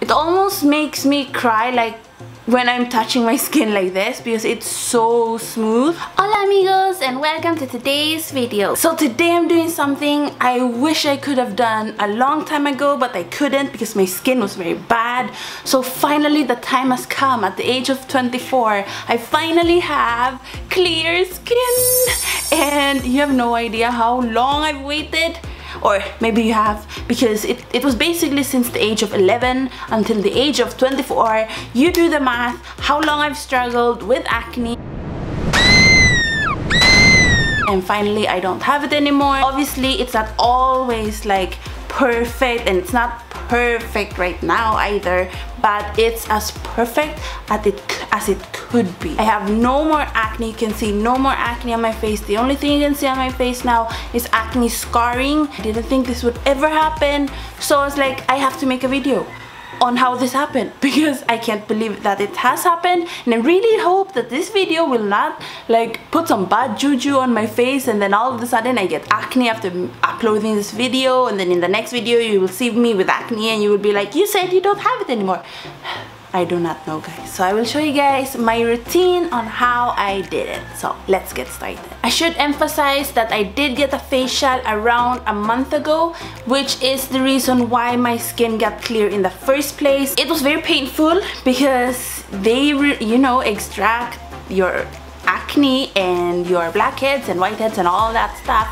It almost makes me cry like when I'm touching my skin like this because it's so smooth. Hola amigos and welcome to today's video. So today I'm doing something I wish I could have done a long time ago but I couldn't because my skin was very bad. So finally the time has come at the age of 24. I finally have clear skin and you have no idea how long I've waited or maybe you have because it, it was basically since the age of 11 until the age of 24 you do the math how long I've struggled with acne. And finally I don't have it anymore. Obviously it's not always like perfect and it's not perfect right now either but it's as perfect as it as it could be. I have no more acne. You can see no more acne on my face. The only thing you can see on my face now is acne scarring. I didn't think this would ever happen. So I was like I have to make a video on how this happened because I can't believe that it has happened. And I really hope that this video will not like put some bad juju on my face and then all of a sudden I get acne after uploading this video and then in the next video you will see me with acne and you will be like you said you don't have it anymore I do not know guys. So I will show you guys my routine on how I did it. So let's get started. I should emphasize that I did get a facial around a month ago which is the reason why my skin got clear in the first place. It was very painful because they you know extract your acne and your blackheads and whiteheads and all that stuff.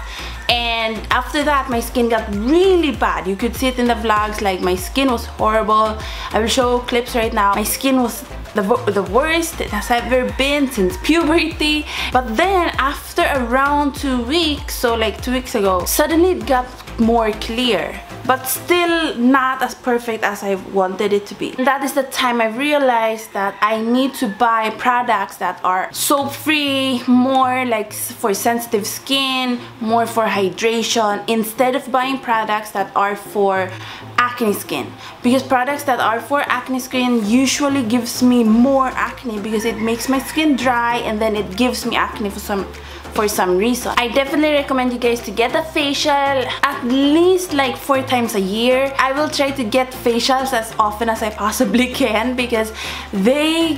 And after that my skin got really bad. You could see it in the vlogs like my skin was horrible. I will show clips right now. My skin was the, the worst it has ever been since puberty. But then after around two weeks so like two weeks ago suddenly it got more clear but still not as perfect as I wanted it to be. And that is the time I realized that I need to buy products that are soap free, more like for sensitive skin, more for hydration, instead of buying products that are for acne skin because products that are for acne skin usually gives me more acne because it makes my skin dry and then it gives me acne for some for some reason. I definitely recommend you guys to get a facial at least like four times a year. I will try to get facials as often as I possibly can because they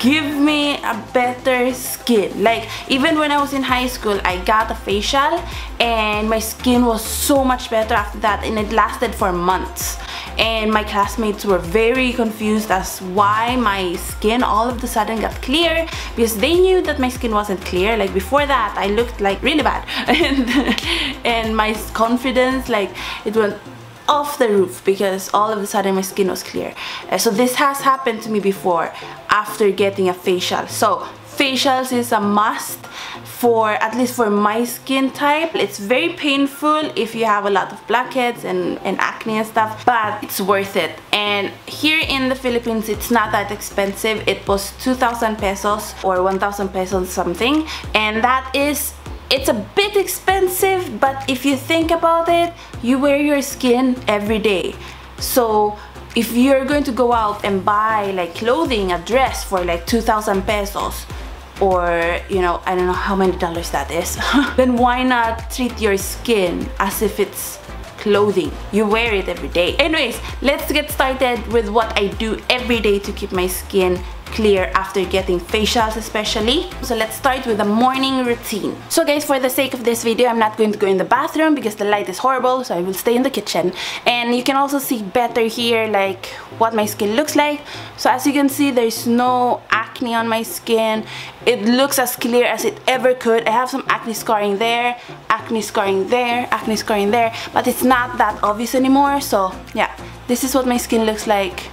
give me a better skin like even when I was in high school I got a facial and my skin was so much better after that and it lasted for months and my classmates were very confused as why my skin all of a sudden got clear because they knew that my skin wasn't clear. Like before that I looked like really bad. And, and my confidence like it went off the roof because all of a sudden my skin was clear. Uh, so this has happened to me before after getting a facial. So facials is a must for at least for my skin type it's very painful if you have a lot of blackheads and, and acne and stuff but it's worth it. And here in the Philippines it's not that expensive. It was 2,000 pesos or 1,000 pesos something and that is it's a bit expensive but if you think about it you wear your skin every day. So if you're going to go out and buy like clothing a dress for like 2,000 pesos or you know I don't know how many dollars that is then why not treat your skin as if it's clothing? You wear it every day. Anyways let's get started with what I do every day to keep my skin clear after getting facials especially. So let's start with the morning routine. So guys, for the sake of this video, I'm not going to go in the bathroom because the light is horrible, so I will stay in the kitchen. And you can also see better here like what my skin looks like. So as you can see, there's no acne on my skin. It looks as clear as it ever could. I have some acne scarring there, acne scarring there, acne scarring there, but it's not that obvious anymore. So yeah, this is what my skin looks like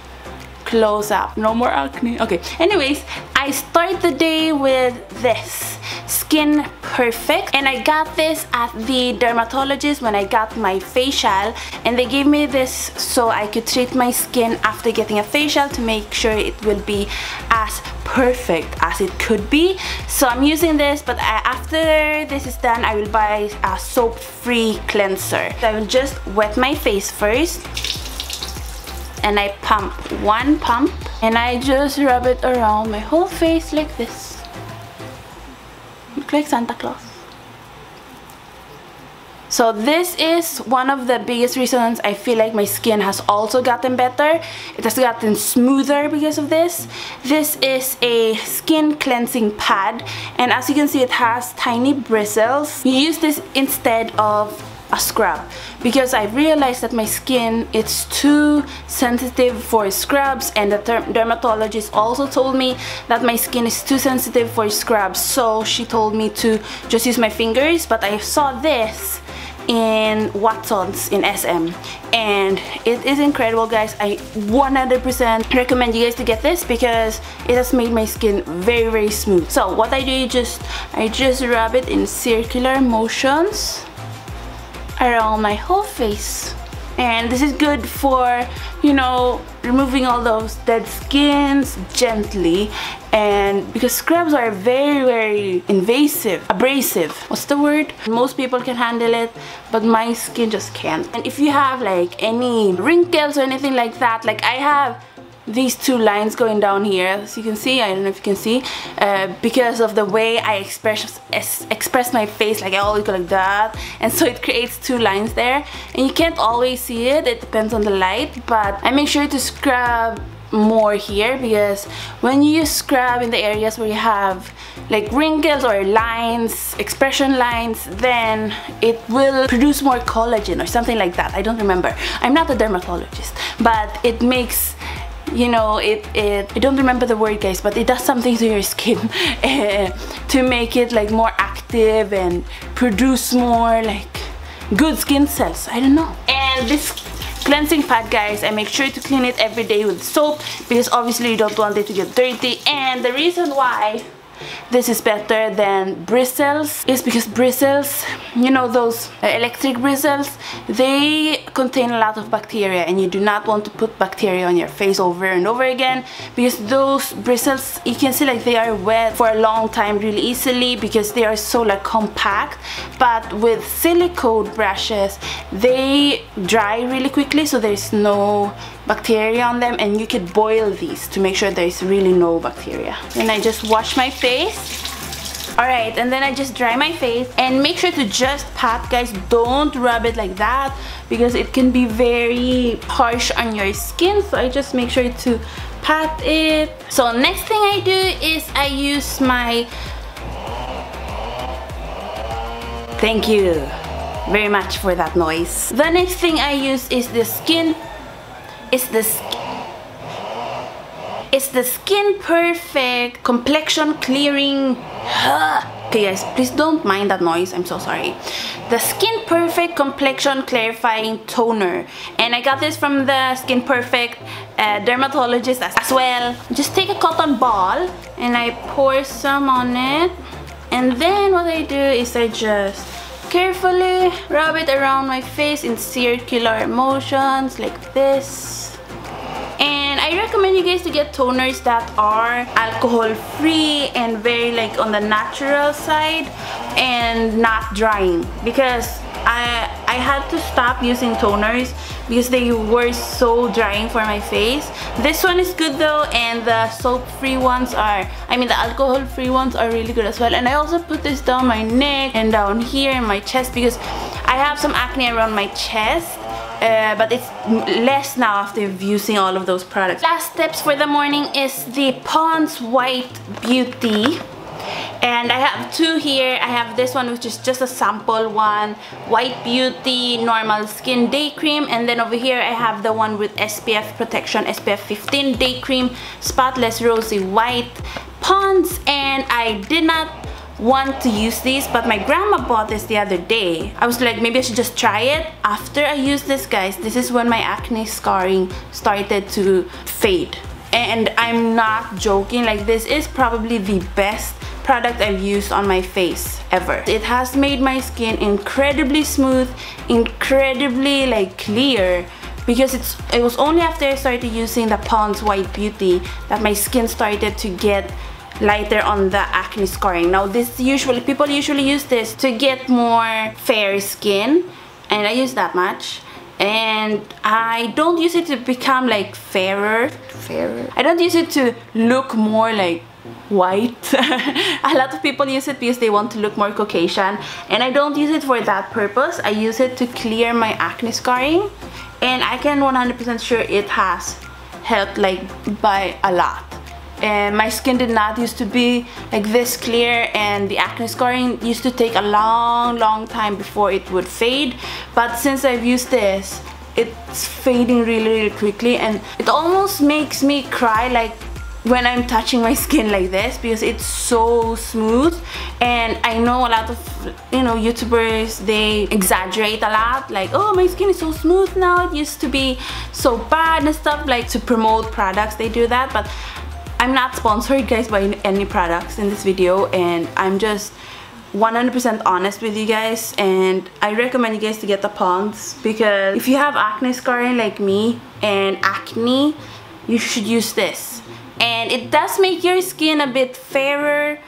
close up. No more acne. Okay. Anyways I start the day with this. Skin perfect. And I got this at the dermatologist when I got my facial. And they gave me this so I could treat my skin after getting a facial to make sure it will be as perfect as it could be. So I'm using this but after this is done I will buy a soap free cleanser. So I will just wet my face first and I pump one pump and I just rub it around my whole face like this. Look like Santa Claus. So this is one of the biggest reasons I feel like my skin has also gotten better. It has gotten smoother because of this. This is a skin cleansing pad and as you can see it has tiny bristles. You use this instead of a scrub. Because I realized that my skin it's too sensitive for scrubs and the dermatologist also told me that my skin is too sensitive for scrubs. So she told me to just use my fingers but I saw this in Watson's in SM and it is incredible guys. I 100% recommend you guys to get this because it has made my skin very very smooth. So what I do is just I just rub it in circular motions around my whole face. And this is good for you know removing all those dead skins gently. And because scrubs are very very invasive abrasive. What's the word? Most people can handle it but my skin just can't. And if you have like any wrinkles or anything like that like I have these two lines going down here as you can see I don't know if you can see uh, because of the way I express express my face like I always go like that and so it creates two lines there and you can't always see it it depends on the light but I make sure to scrub more here because when you scrub in the areas where you have like wrinkles or lines, expression lines, then it will produce more collagen or something like that. I don't remember. I'm not a dermatologist, but it makes you know it, it I don't remember the word guys but it does something to your skin uh, to make it like more active and produce more like good skin cells. I don't know. And this cleansing pad guys I make sure to clean it every day with soap because obviously you don't want it to get dirty. And the reason why this is better than bristles is because bristles you know those electric bristles they contain a lot of bacteria and you do not want to put bacteria on your face over and over again because those bristles you can see like they are wet for a long time really easily because they are so like compact. But with silicone brushes they dry really quickly so there's no bacteria on them and you could boil these to make sure there's really no bacteria. And I just wash my face Alright, and then I just dry my face. And make sure to just pat guys, don't rub it like that because it can be very harsh on your skin. So I just make sure to pat it. So next thing I do is I use my Thank you very much for that noise. The next thing I use is the skin. Is the is the skin perfect complexion clearing. Okay guys please don't mind that noise. I'm so sorry. The skin perfect complexion clarifying toner. And i got this from the skin perfect uh, dermatologist as, as well. Just take a cotton ball and i pour some on it. And then what i do is i just carefully rub it around my face in circular motions like this I recommend you guys to get toners that are alcohol free and very like on the natural side and not drying because I, I had to stop using toners because they were so drying for my face. This one is good though and the soap free ones are, I mean the alcohol free ones are really good as well. And I also put this down my neck and down here in my chest because I have some acne around my chest uh, but it's less now after using all of those products. Last steps for the morning is the Pond's White Beauty. And I have two here. I have this one which is just a sample one. White beauty normal skin day cream. And then over here I have the one with SPF protection SPF 15 day cream spotless rosy white. Pond's and I did not want to use these but my grandma bought this the other day. I was like maybe I should just try it. After I use this guys this is when my acne scarring started to fade. And I'm not joking like this is probably the best product I've used on my face ever. It has made my skin incredibly smooth incredibly like clear because it's it was only after I started using the Pond's White Beauty that my skin started to get lighter on the acne scarring. Now this usually, people usually use this to get more fair skin and I use that much. And I don't use it to become like fairer. Fairer? I don't use it to look more like white. A lot of people use it because they want to look more Caucasian and I don't use it for that purpose. I use it to clear my acne scarring and I can 100% sure it has helped like by a lot and my skin did not used to be like this clear and the acne scarring used to take a long long time before it would fade. But since I've used this it's fading really really quickly and it almost makes me cry like when I'm touching my skin like this because it's so smooth. And I know a lot of you know youtubers they exaggerate a lot like oh my skin is so smooth now. It used to be so bad and stuff like to promote products they do that. But I'm not sponsored guys by any products in this video and I'm just 100% honest with you guys and I recommend you guys to get the Pond's because if you have acne scarring like me and acne you should use this. And it does make your skin a bit fairer.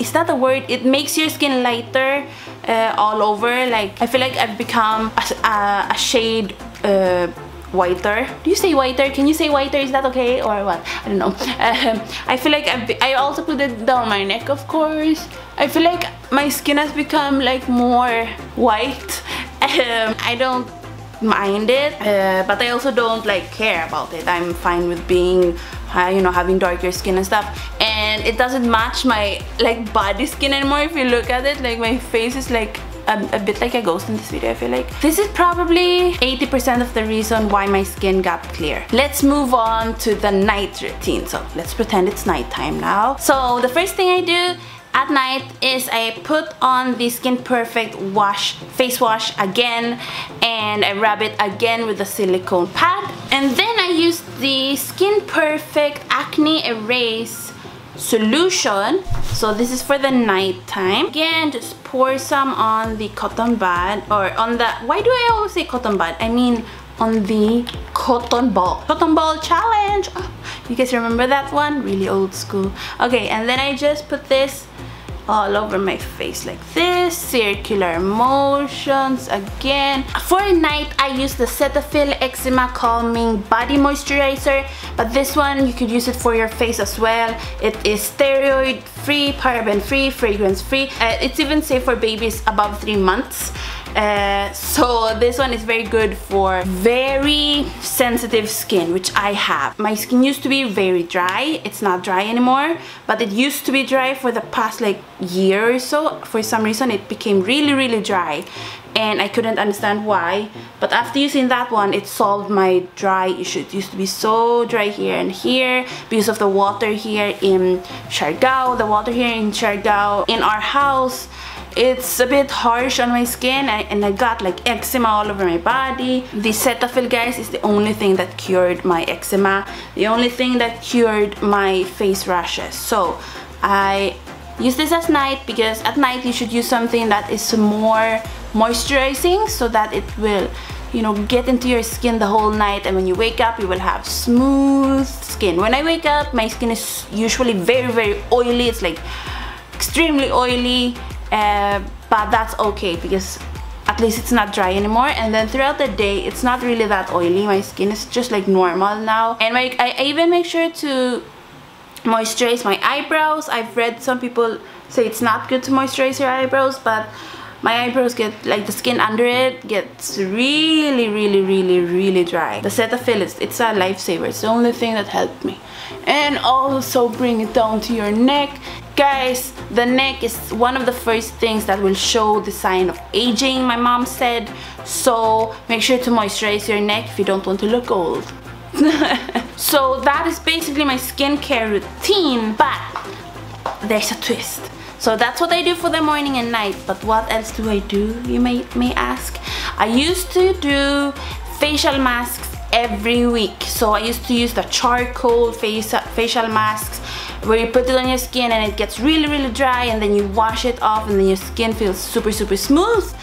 Is that a word? It makes your skin lighter uh, all over. Like I feel like I've become a, a, a shade uh, whiter. Do you say whiter? Can you say whiter? Is that okay? Or what? I don't know. Um, I feel like I've, I also put it down my neck of course. I feel like my skin has become like more white. Um, I don't mind it uh, but I also don't like care about it. I'm fine with being uh, you know having darker skin and stuff. And it doesn't match my like body skin anymore if you look at it. Like my face is like a, a, bit like a ghost in this video I feel like. This is probably 80% of the reason why my skin got clear. Let's move on to the night routine. So let's pretend it's nighttime now. So the first thing I do at night is I put on the Skin Perfect wash face wash again and I rub it again with a silicone pad and then I use the Skin Perfect Acne Erase solution. So this is for the night time. Again just pour some on the cotton bud or on the why do I always say cotton bud? I mean on the cotton ball. Cotton ball challenge. Oh, you guys remember that one? Really old school. Okay and then I just put this all over my face like this circular motions again. For night I use the Cetaphil eczema calming body moisturizer but this one you could use it for your face as well. It is steroid free paraben free fragrance free uh, it's even safe for babies above three months uh, so this one is very good for very sensitive skin which I have. My skin used to be very dry. It's not dry anymore but it used to be dry for the past like year or so. For some reason it became really really dry and I couldn't understand why. But after using that one it solved my dry issue it used to be so dry here and here because of the water here in Siargao the water here in Siargao. In our house it's a bit harsh on my skin and I got like eczema all over my body. The Cetaphil guys is the only thing that cured my eczema. The only thing that cured my face rashes. So I use this at night because at night you should use something that is more moisturizing so that it will you know get into your skin the whole night and when you wake up you will have smooth skin when I wake up my skin is usually very very oily it's like extremely oily uh, but that's okay because at least it's not dry anymore. And then throughout the day it's not really that oily. My skin is just like normal now. And I even make sure to moisturize my eyebrows. I've read some people say it's not good to moisturize your eyebrows but my eyebrows get like the skin under it gets really really really really dry. The Cetaphil is it's a lifesaver. It's the only thing that helped me. And also bring it down to your neck. Guys the neck is one of the first things that will show the sign of aging my mom said. So make sure to moisturize your neck if you don't want to look old. So that is basically my skincare routine but there's a twist. So that's what I do for the morning and night. But what else do I do you may may ask? I used to do facial masks every week. So I used to use the charcoal face facial masks where you put it on your skin and it gets really really dry and then you wash it off and then your skin feels super super smooth.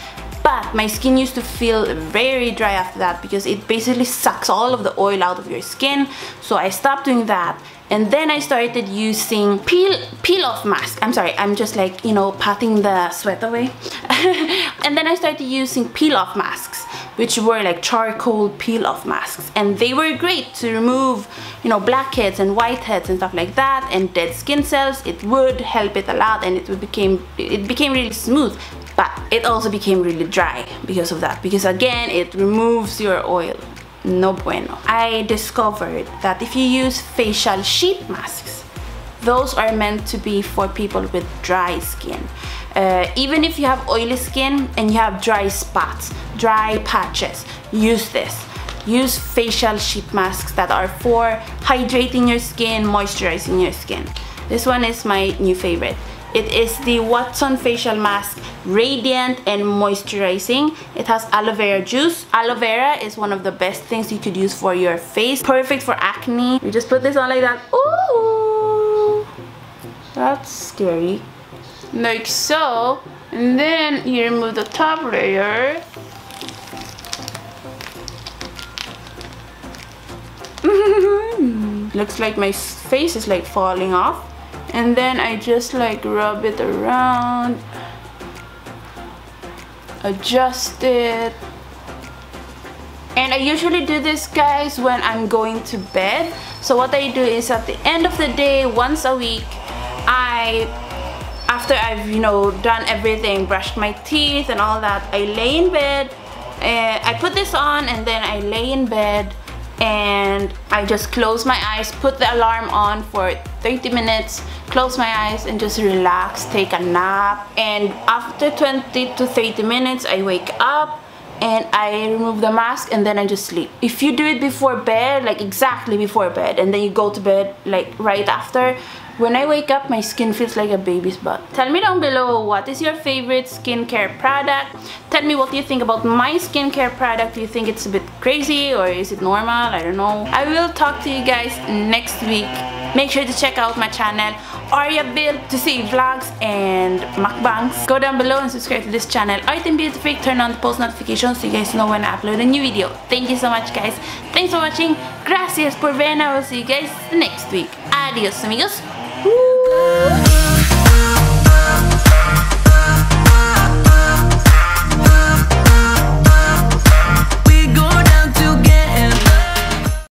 But my skin used to feel very dry after that because it basically sucks all of the oil out of your skin. So I stopped doing that and then I started using peel peel off mask. I'm sorry I'm just like you know patting the sweat away. And then I started using peel off masks which were like charcoal peel off masks. And they were great to remove you know blackheads and whiteheads and stuff like that and dead skin cells. It would help it a lot and it became it became really smooth. But it also became really dry because of that because again it removes your oil no bueno. I discovered that if you use facial sheet masks those are meant to be for people with dry skin. Uh, even if you have oily skin and you have dry spots dry patches use this. Use facial sheet masks that are for hydrating your skin moisturizing your skin. This one is my new favorite it is the Watson Facial Mask Radiant and Moisturizing. It has aloe vera juice. Aloe vera is one of the best things you could use for your face. Perfect for acne. You just put this on like that. Ooh! That's scary. Like so. And then you remove the top layer. Looks like my face is like falling off and then I just like rub it around adjust it. And I usually do this guys when I'm going to bed. So what I do is at the end of the day once a week I after I've you know done everything brushed my teeth and all that I lay in bed and I put this on and then I lay in bed and I just close my eyes put the alarm on for 30 minutes close my eyes and just relax take a nap and after 20 to 30 minutes I wake up and I remove the mask and then I just sleep. If you do it before bed, like exactly before bed, and then you go to bed like right after, when I wake up, my skin feels like a baby's butt. Tell me down below what is your favorite skincare product. Tell me what you think about my skincare product. Do you think it's a bit crazy or is it normal? I don't know. I will talk to you guys next week. Make sure to check out my channel Arya Build to see vlogs and mukbangs. Go down below and subscribe to this channel. Art and Beauty Freak, turn on the post notifications so you guys know when I upload a new video. Thank you so much guys. Thanks for watching. Gracias por ver. I will see you guys next week. Adios amigos. Oh.